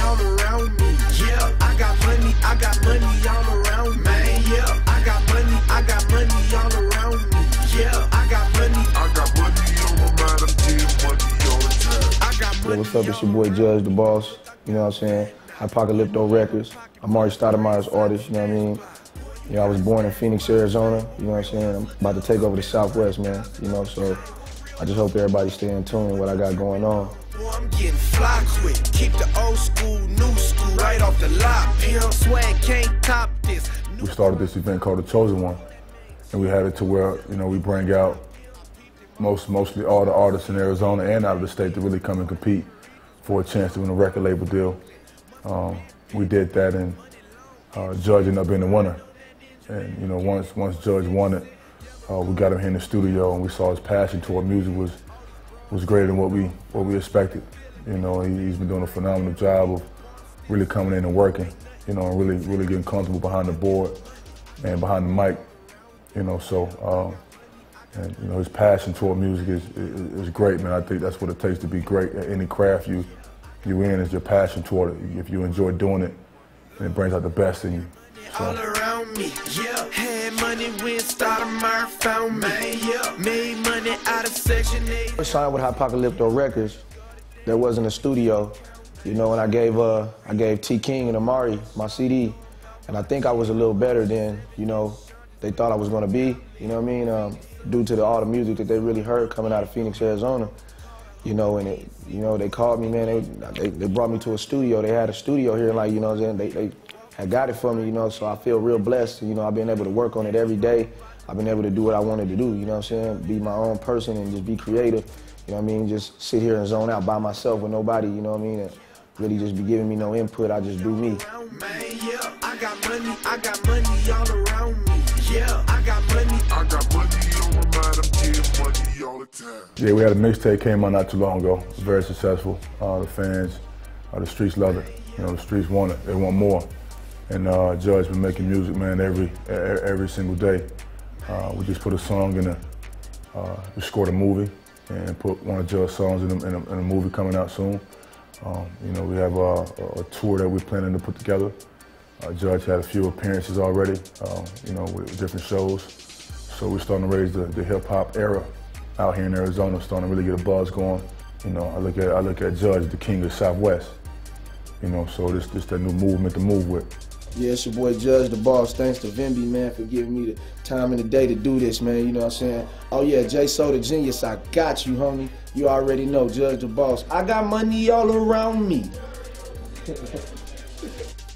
all around me. Yeah, I got money, I got money all around me. Man, yeah, I got money, I got money all around me. Yeah, I got money, I got money on my mind. I'm getting money all the time. I got money. Yo, what's up? It's your boy Judge Da Boss. You know what I'm saying? Apocalypto Records. I'm Amare Stoudemire's artist, you know what I mean? You know, I was born in Phoenix, Arizona. You know what I'm saying? I'm about to take over the Southwest, man. You know, so I just hope everybody stay in tune with what I got going on. Boy, I'm getting. Keep the old school, new school, right off the lot. Pimp swag can't top this. We started this event called The Chosen One, and we had it to where, you know, we bring out most, mostly all the artists in Arizona and out of the state to really come and compete for a chance to win a record label deal. Um, we did that and uh, Judge ended up being the winner. And, you know, once, once Judge won it, uh, we got him here in the studio and we saw his passion toward music was, was greater than what we, what we expected. You know, he, he's been doing a phenomenal job of really coming in and working, you know, and really, really getting comfortable behind the board and behind the mic, you know, so, um, and, you know, his passion toward music is, is, is great, man. I think that's what it takes to be great at any craft you, you in is your passion toward it. If you enjoy doing it, it brings out the best in you. All around me, yeah. Had money when Stoudemire found me, yeah. Made money out of Section 8. I signed with Apocalypto Records. There wasn't a studio, you know, and I gave uh, I gave T King and Amare my CD, and I think I was a little better than you know they thought I was gonna be. You know what I mean? Um, due to the, all the music that they really heard coming out of Phoenix, Arizona. You know, and it, you know they called me, man. They, they they brought me to a studio. They had a studio here, like you know, what I'm saying they they had got it for me. You know, so I feel real blessed. You know, I've been able to work on it every day. I've been able to do what I wanted to do. You know what I'm saying? Be my own person and just be creative. You know what I mean? Just sit here and zone out by myself with nobody. You know what I mean? And really just be giving me no input. I just do me. Yeah. I got money, I got money all around me. Yeah, I got money, I got money on my mind. I'm getting money all the time. Yeah, we had a mixtape came out not too long ago. It was very successful. Uh, the fans, uh, the streets love it. You know, the streets want it. They want more. And uh, Judge been making music, man, every every single day. Uh, we just put a song in a, uh, we scored a movie and put one of Judge's songs in a, in a, in a movie coming out soon. Um, you know, we have a, a tour that we're planning to put together. Uh, Judge had a few appearances already, uh, you know, with different shows. So we're starting to raise the, the hip hop era out here in Arizona, starting to really get a buzz going. You know, I look at I look at Judge, the king of Southwest. You know, so this this that new movement to move with. Yeah, it's your boy Judge Da Boss. Thanks to Vimby, man, for giving me the time and the day to do this, man. You know what I'm saying? Oh, yeah, J Soda Genius, I got you, homie. You already know, Judge Da Boss. I got money all around me.